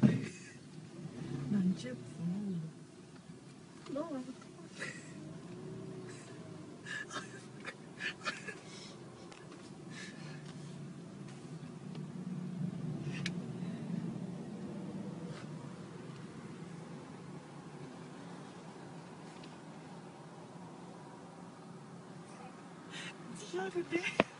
난 제일 부러워. 너 미안해.